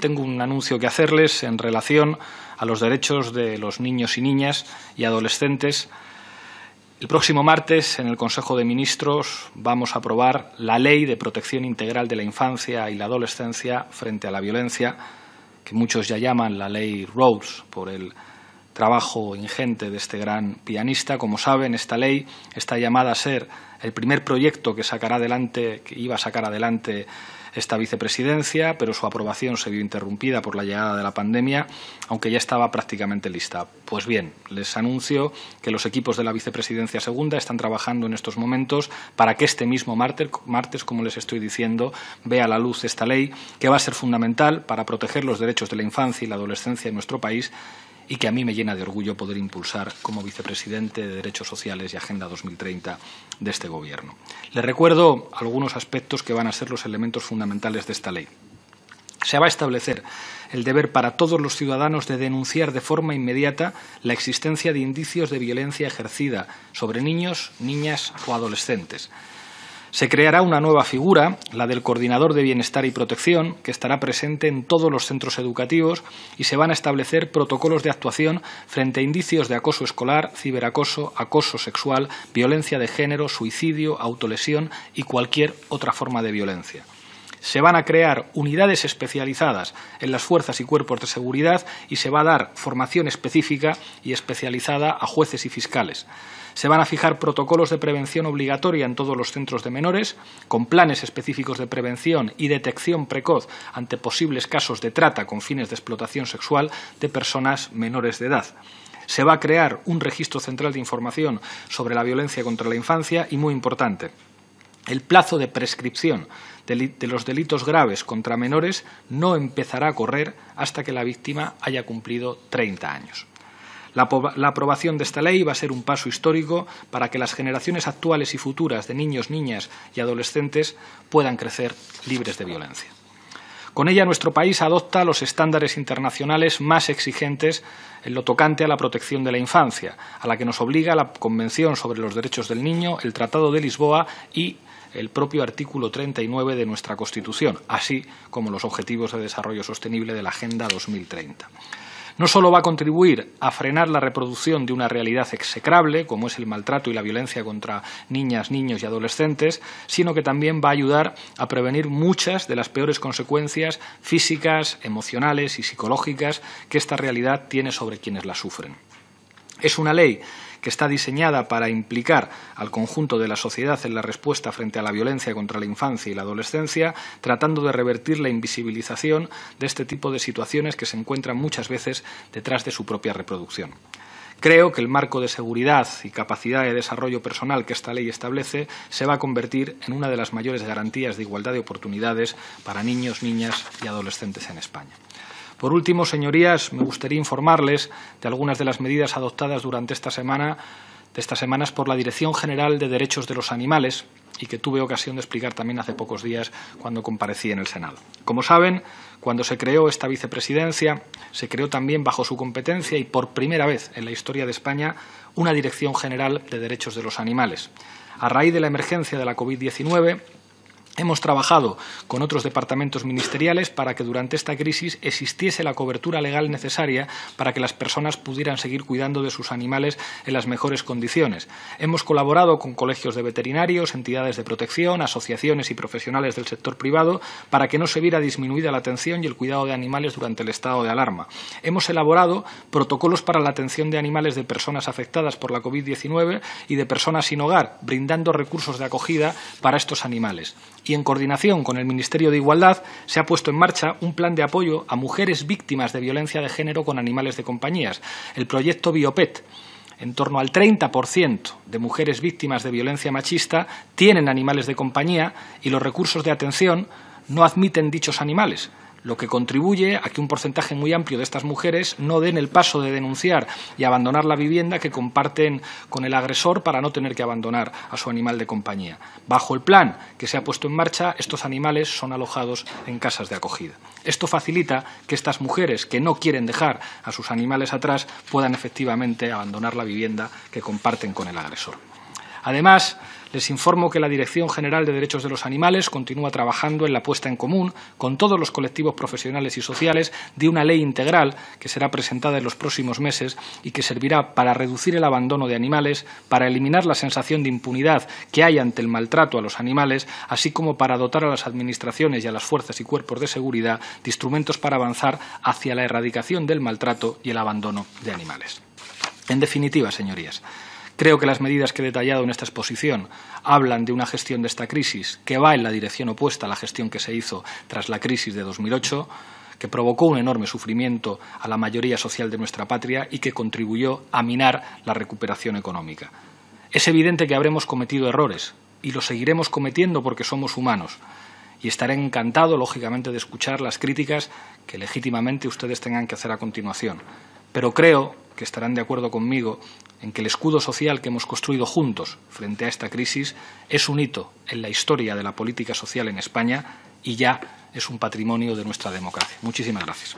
Tengo un anuncio que hacerles en relación a los derechos de los niños y niñas y adolescentes. El próximo martes, en el Consejo de Ministros, vamos a aprobar la Ley de Protección Integral de la Infancia y la Adolescencia frente a la violencia, que muchos ya llaman la Ley Rhodes por el trabajo ingente de este gran pianista. Como saben, esta ley está llamada a ser el primer proyecto que sacará adelante, que iba a sacar adelante esta vicepresidencia, pero su aprobación se vio interrumpida por la llegada de la pandemia, aunque ya estaba prácticamente lista. Pues bien, les anuncio que los equipos de la vicepresidencia segunda están trabajando en estos momentos para que este mismo martes, martes, como les estoy diciendo, vea la luz esta ley, que va a ser fundamental para proteger los derechos de la infancia y la adolescencia en nuestro país y que a mí me llena de orgullo poder impulsar como vicepresidente de Derechos Sociales y Agenda 2030 de este Gobierno. Les recuerdo algunos aspectos que van a ser los elementos fundamentales de esta ley. Se va a establecer el deber para todos los ciudadanos de denunciar de forma inmediata la existencia de indicios de violencia ejercida sobre niños, niñas o adolescentes se creará una nueva figura, la del coordinador de bienestar y protección, que estará presente en todos los centros educativos y se van a establecer protocolos de actuación frente a indicios de acoso escolar, ciberacoso, acoso sexual, violencia de género, suicidio, autolesión y cualquier otra forma de violencia. Se van a crear unidades especializadas en las fuerzas y cuerpos de seguridad y se va a dar formación específica y especializada a jueces y fiscales. Se van a fijar protocolos de prevención obligatoria en todos los centros de menores, con planes específicos de prevención y detección precoz ante posibles casos de trata con fines de explotación sexual de personas menores de edad. Se va a crear un registro central de información sobre la violencia contra la infancia y, muy importante, el plazo de prescripción de los delitos graves contra menores no empezará a correr hasta que la víctima haya cumplido 30 años. La, aprobación de esta ley va a ser un paso histórico para que las generaciones actuales y futuras de niños, niñas y adolescentes puedan crecer libres de violencia. Con ella, nuestro país adopta los estándares internacionales más exigentes en lo tocante a la protección de la infancia, a la que nos obliga la Convención sobre los Derechos del Niño, el Tratado de Lisboa y el propio artículo 39 de nuestra Constitución, así como los Objetivos de Desarrollo Sostenible de la Agenda 2030 no solo va a contribuir a frenar la reproducción de una realidad execrable, como es el maltrato y la violencia contra niñas, niños y adolescentes, sino que también va a ayudar a prevenir muchas de las peores consecuencias físicas, emocionales y psicológicas que esta realidad tiene sobre quienes la sufren. Es una ley que está diseñada para implicar al conjunto de la sociedad en la respuesta frente a la violencia contra la infancia y la adolescencia, tratando de revertir la invisibilización de este tipo de situaciones que se encuentran muchas veces detrás de su propia reproducción. Creo que el marco de seguridad y capacidad de desarrollo personal que esta ley establece se va a convertir en una de las mayores garantías de igualdad de oportunidades para niños, niñas y adolescentes en España. Por último, señorías, me gustaría informarles de algunas de las medidas adoptadas durante esta semana, de estas semanas por la Dirección General de Derechos de los Animales y que tuve ocasión de explicar también hace pocos días cuando comparecí en el Senado. Como saben, cuando se creó esta vicepresidencia, se creó también bajo su competencia y por primera vez en la historia de España una Dirección General de Derechos de los Animales. A raíz de la emergencia de la COVID-19, Hemos trabajado con otros departamentos ministeriales para que durante esta crisis existiese la cobertura legal necesaria para que las personas pudieran seguir cuidando de sus animales en las mejores condiciones. Hemos colaborado con colegios de veterinarios, entidades de protección, asociaciones y profesionales del sector privado para que no se viera disminuida la atención y el cuidado de animales durante el estado de alarma. Hemos elaborado protocolos para la atención de animales de personas afectadas por la COVID-19 y de personas sin hogar, brindando recursos de acogida para estos animales y en coordinación con el Ministerio de Igualdad se ha puesto en marcha un plan de apoyo a mujeres víctimas de violencia de género con animales de compañías, el proyecto Biopet. En torno al 30% de mujeres víctimas de violencia machista tienen animales de compañía y los recursos de atención no admiten dichos animales lo que contribuye a que un porcentaje muy amplio de estas mujeres no den el paso de denunciar y abandonar la vivienda que comparten con el agresor para no tener que abandonar a su animal de compañía. Bajo el plan que se ha puesto en marcha, estos animales son alojados en casas de acogida. Esto facilita que estas mujeres que no quieren dejar a sus animales atrás puedan efectivamente abandonar la vivienda que comparten con el agresor. Además, les informo que la Dirección General de Derechos de los Animales continúa trabajando en la puesta en común con todos los colectivos profesionales y sociales de una ley integral que será presentada en los próximos meses y que servirá para reducir el abandono de animales, para eliminar la sensación de impunidad que hay ante el maltrato a los animales, así como para dotar a las administraciones y a las fuerzas y cuerpos de seguridad de instrumentos para avanzar hacia la erradicación del maltrato y el abandono de animales. En definitiva, señorías, Creo que las medidas que he detallado en esta exposición hablan de una gestión de esta crisis que va en la dirección opuesta a la gestión que se hizo tras la crisis de 2008 que provocó un enorme sufrimiento a la mayoría social de nuestra patria y que contribuyó a minar la recuperación económica. Es evidente que habremos cometido errores y los seguiremos cometiendo porque somos humanos. Y estaré encantado, lógicamente, de escuchar las críticas que legítimamente ustedes tengan que hacer a continuación. Pero creo que estarán de acuerdo conmigo en que el escudo social que hemos construido juntos frente a esta crisis es un hito en la historia de la política social en España y ya es un patrimonio de nuestra democracia. Muchísimas gracias.